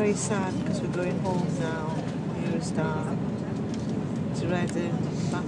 very sad because we're going home now. Here's Dad uh, to Reading, back